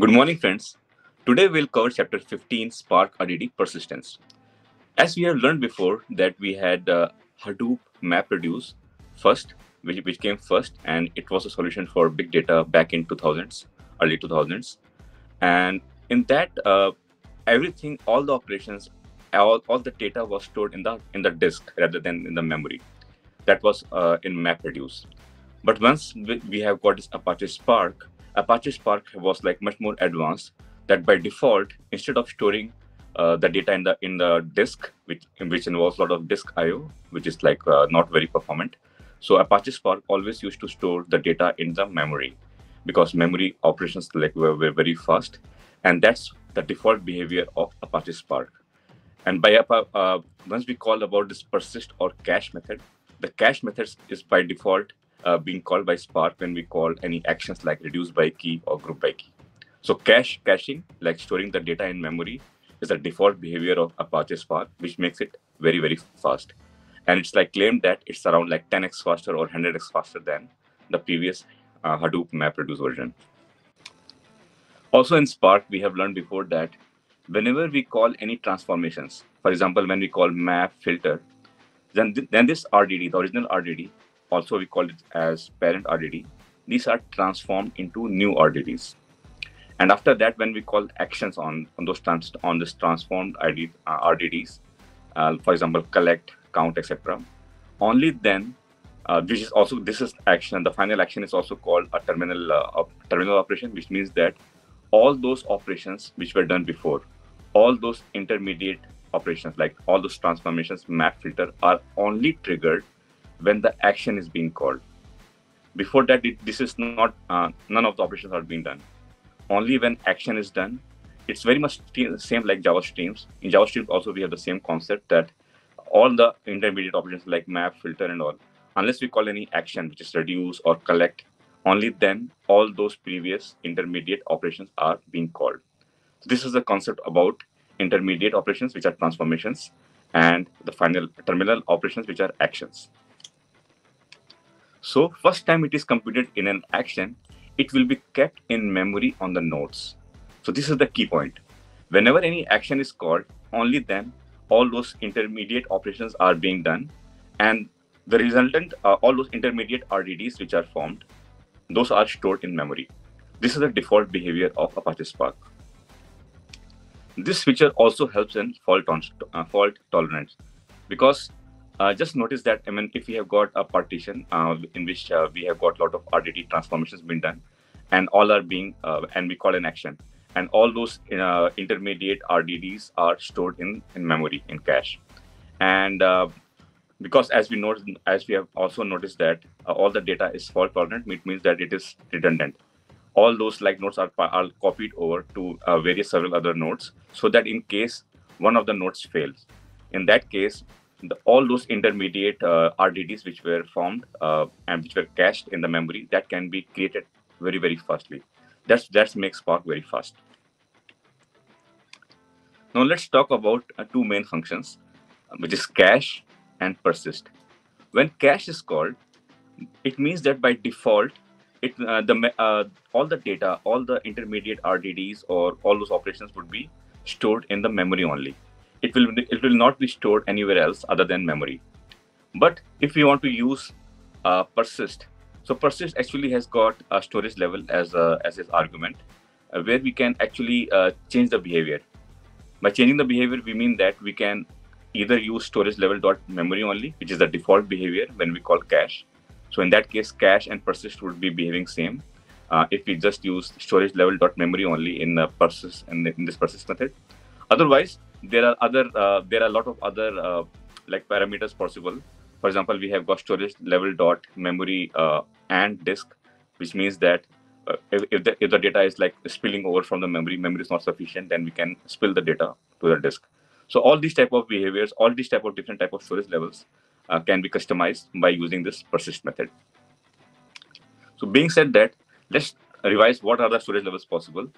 Good morning, friends. Today we'll cover chapter 15, Spark RDD persistence. As we have learned before that we had uh, Hadoop MapReduce first, which, which came first, and it was a solution for big data back in 2000s, early 2000s. And in that, uh, everything, all the operations, all, all the data was stored in the in the disk rather than in the memory. That was uh, in MapReduce. But once we have got this Apache Spark, Apache Spark was like much more advanced. That by default, instead of storing uh, the data in the in the disk, which which involves a lot of disk I/O, which is like uh, not very performant. So Apache Spark always used to store the data in the memory, because memory operations like were, were very fast, and that's the default behavior of Apache Spark. And by uh, once we call about this persist or cache method, the cache methods is by default uh, being called by Spark when we call any actions like reduce by key or group by key. So cache caching, like storing the data in memory, is the default behavior of Apache Spark, which makes it very, very fast. And it's like claimed that it's around like 10x faster or 100x faster than the previous uh, Hadoop MapReduce version. Also in Spark, we have learned before that whenever we call any transformations, for example, when we call map filter, then, th then this RDD, the original RDD, also we call it as parent RDD, these are transformed into new RDDs. And after that, when we call actions on, on those trans, on this transformed ID, uh, RDDs, uh, for example, collect, count, etc., only then, uh, which is also this is action. The final action is also called a terminal uh, terminal operation, which means that all those operations which were done before, all those intermediate operations like all those transformations, map filter, are only triggered when the action is being called. Before that, it, this is not, uh, none of the operations are being done. Only when action is done, it's very much same like Java streams. In Java streams also, we have the same concept that all the intermediate operations like map, filter, and all, unless we call any action, which is reduce or collect, only then all those previous intermediate operations are being called. So this is the concept about intermediate operations, which are transformations, and the final terminal operations, which are actions. So first time it is computed in an action, it will be kept in memory on the nodes. So this is the key point. Whenever any action is called, only then all those intermediate operations are being done and the resultant, uh, all those intermediate RDDs which are formed, those are stored in memory. This is the default behavior of Apache Spark. This feature also helps in fault, uh, fault tolerance because uh, just notice that I mean, if we have got a partition uh, in which uh, we have got a lot of RDD transformations being done, and all are being, uh, and we call an action, and all those uh, intermediate RDDs are stored in, in memory, in cache. And uh, because as we know, as we have also noticed that all the data is fault tolerant, it means that it is redundant. All those like nodes are, are copied over to various several other nodes so that in case one of the nodes fails, in that case, the, all those intermediate uh, RDDs which were formed uh, and which were cached in the memory that can be created very very fastly. That's that makes Spark very fast. Now let's talk about uh, two main functions, which is cache and persist. When cache is called, it means that by default, it uh, the uh, all the data, all the intermediate RDDs or all those operations would be stored in the memory only it will it will not be stored anywhere else other than memory. But if we want to use uh, persist, so persist actually has got a storage level as a, as its argument, uh, where we can actually uh, change the behavior. By changing the behavior, we mean that we can either use storage level dot memory only, which is the default behavior when we call cache. So in that case, cache and persist would be behaving same. Uh, if we just use storage level dot memory only in the persist in, in this persist method. Otherwise, there are other uh, there are a lot of other uh, like parameters possible. For example we have got storage level dot memory uh, and disk which means that uh, if, if, the, if the data is like spilling over from the memory memory is not sufficient then we can spill the data to the disk. So all these type of behaviors all these type of different type of storage levels uh, can be customized by using this persist method. So being said that let's revise what are the storage levels possible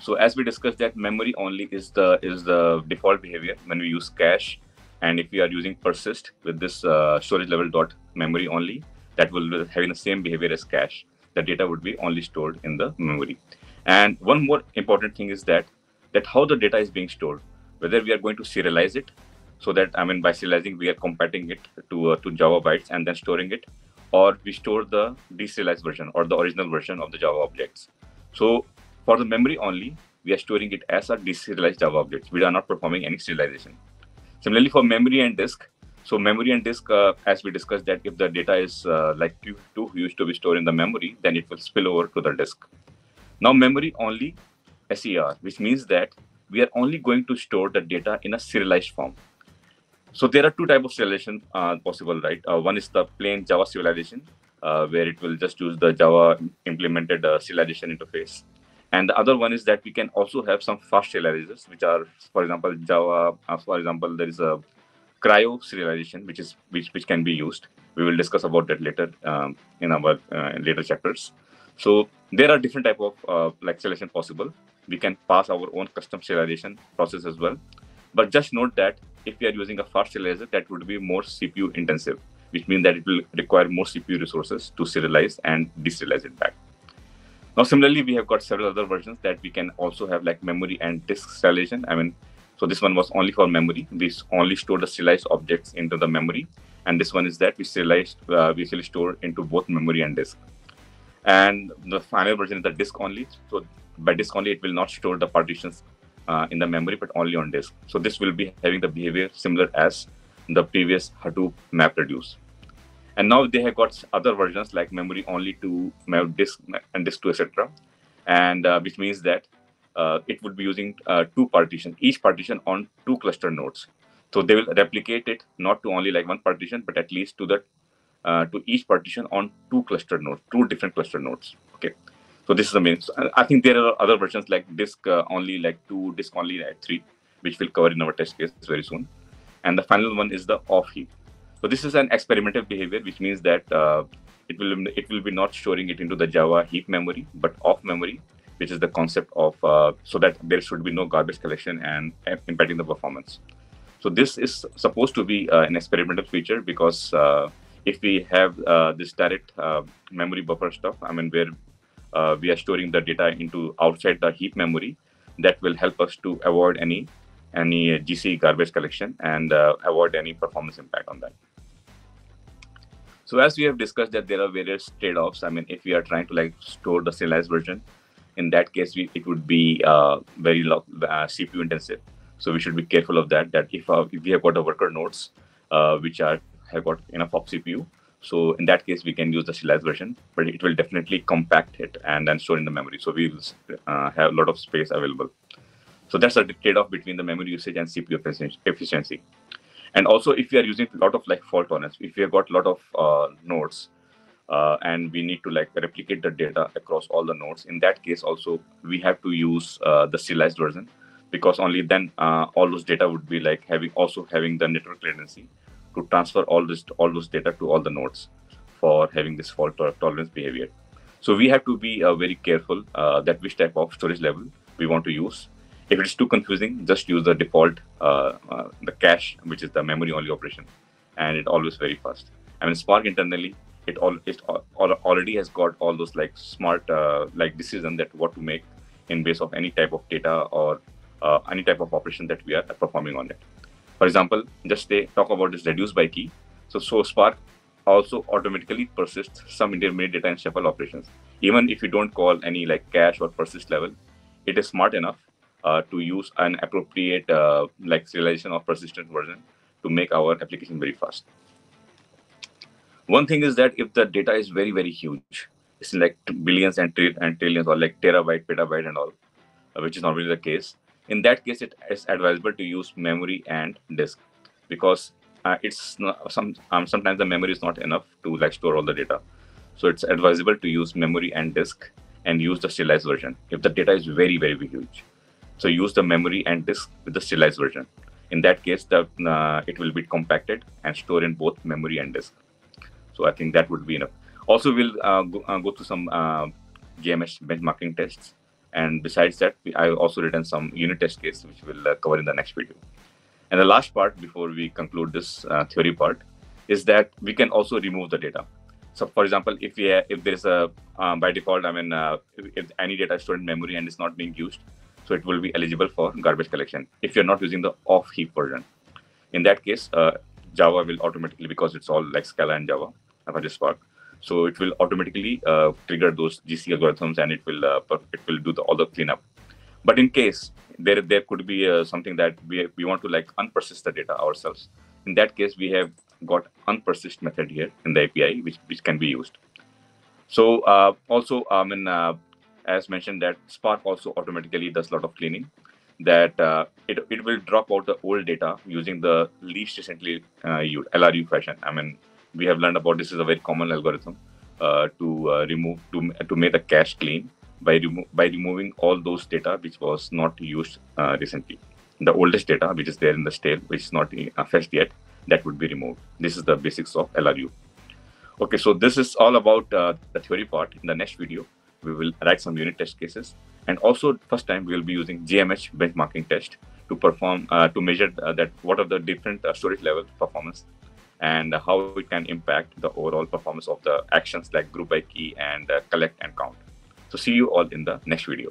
so as we discussed that memory only is the is the default behavior when we use cache. And if we are using persist with this uh, storage level dot memory only, that will be having the same behavior as cache. The data would be only stored in the memory. And one more important thing is that that how the data is being stored, whether we are going to serialize it, so that I mean by serializing we are comparing it to uh, to Java bytes and then storing it, or we store the deserialized version or the original version of the Java objects. So for the memory only, we are storing it as a deserialized Java object. We are not performing any serialization. Similarly, for memory and disk, so memory and disk, uh, as we discussed, that if the data is uh, like too, too huge to be stored in the memory, then it will spill over to the disk. Now, memory only SER, which means that we are only going to store the data in a serialized form. So there are two types of serialization uh, possible, right? Uh, one is the plain Java serialization, uh, where it will just use the Java implemented uh, serialization interface. And the other one is that we can also have some fast serializers, which are, for example, Java. Uh, for example, there is a Kryo serialization, which is which which can be used. We will discuss about that later um, in our uh, later chapters. So there are different type of uh, like serialization possible. We can pass our own custom serialization process as well. But just note that if we are using a fast serializer, that would be more CPU intensive, which means that it will require more CPU resources to serialize and deserialize it back. Now, similarly, we have got several other versions that we can also have like memory and disk serialization. I mean, so this one was only for memory. We only store the serialized objects into the memory. And this one is that we serialized, uh, we actually store into both memory and disk. And the final version is the disk only. So by disk only, it will not store the partitions uh, in the memory, but only on disk. So this will be having the behavior similar as the previous Hadoop MapReduce. And now they have got other versions like memory only to disk and disk to etc. And uh, which means that uh, it would be using uh, two partitions each partition on two cluster nodes. So they will replicate it not to only like one partition, but at least to the uh, to each partition on two cluster nodes, two different cluster nodes. Okay. So this is the main. I think there are other versions like disk uh, only, like two, disk only, like three, which we'll cover in our test case very soon. And the final one is the off heap. So this is an experimental behavior, which means that uh, it will it will be not storing it into the Java heap memory, but off memory, which is the concept of uh, so that there should be no garbage collection and impacting the performance. So this is supposed to be uh, an experimental feature because uh, if we have uh, this direct memory buffer stuff, I mean where we are storing the data into outside the heap memory that will help us to avoid any any GC garbage collection and avoid any performance impact on that. So as we have discussed that there are various trade-offs. I mean, if we are trying to like store the serialized version, in that case, we, it would be uh, very low, uh, CPU intensive. So we should be careful of that. That if, uh, if we have got the worker nodes uh, which are have got enough of CPU, so in that case, we can use the serialized version, but it will definitely compact it and then store in the memory. So we will uh, have a lot of space available. So that's a trade-off between the memory usage and CPU efficiency. And also, if we are using a lot of like fault tolerance, if we have got a lot of uh, nodes, uh, and we need to like replicate the data across all the nodes, in that case also we have to use uh, the serialized version because only then uh, all those data would be like having also having the network latency to transfer all this all those data to all the nodes for having this fault tolerance behavior. So we have to be uh, very careful uh, that which type of storage level we want to use. If it's too confusing, just use the default, uh, uh the cache, which is the memory only operation, and it always very fast. I mean, Spark internally, it all it all, already has got all those like smart uh, like decision that what to make in base of any type of data or uh, any type of operation that we are performing on it. For example, just they talk about this reduce by key. So, so Spark also automatically persists some intermediate data and shuffle operations. Even if you don't call any like cache or persist level, it is smart enough uh, to use an appropriate uh, like serialization of persistent version to make our application very fast. One thing is that if the data is very, very huge, it's like billions and, and trillions or like terabyte, petabyte and all, uh, which is not really the case, in that case it is advisable to use memory and disk because uh, it's not, some um, sometimes the memory is not enough to like store all the data so it's advisable to use memory and disk and use the serialized version if the data is very very, very huge so use the memory and disk with the serialized version in that case the uh, it will be compacted and stored in both memory and disk so i think that would be enough also we'll uh, go, uh, go through some uh, benchmarking tests and besides that, I've also written some unit test case, which we'll uh, cover in the next video. And the last part, before we conclude this uh, theory part, is that we can also remove the data. so for example, if we if there is a um, by default, I mean, uh, if, if, any data is stored in memory and is not being used, so it will be eligible for garbage collection. If you're not using the off heap version, in that case, uh, Java will automatically because it's all like Scala and Java, Apache Spark. So it will automatically uh, trigger those GC algorithms and it will uh, it will do the, all the cleanup. But in case there there could be uh, something that we we want to like unpersist the data ourselves. In that case, we have got unpersist method here in the API, which, which can be used. So uh, also, I mean, uh, as mentioned, that Spark also automatically does a lot of cleaning. That uh, it, it will drop out the old data using the least recently uh, used LRU fashion. I mean, we have learned about this is a very common algorithm uh, to uh, remove to to make the cache clean by remo- by removing all those data which was not used recently. The oldest data which is there in the stale, which is not fetched yet, that would be removed. This is the basics of LRU. Okay, so this is all about uh, the theory part. In the next video, we will write some unit test cases. And also, first time, we will be using JMH benchmarking test to perform, uh, to measure uh, that what are the different uh, storage level performance and how it can impact the overall performance of the actions like group by key and uh, collect and count. So see you all in the next video.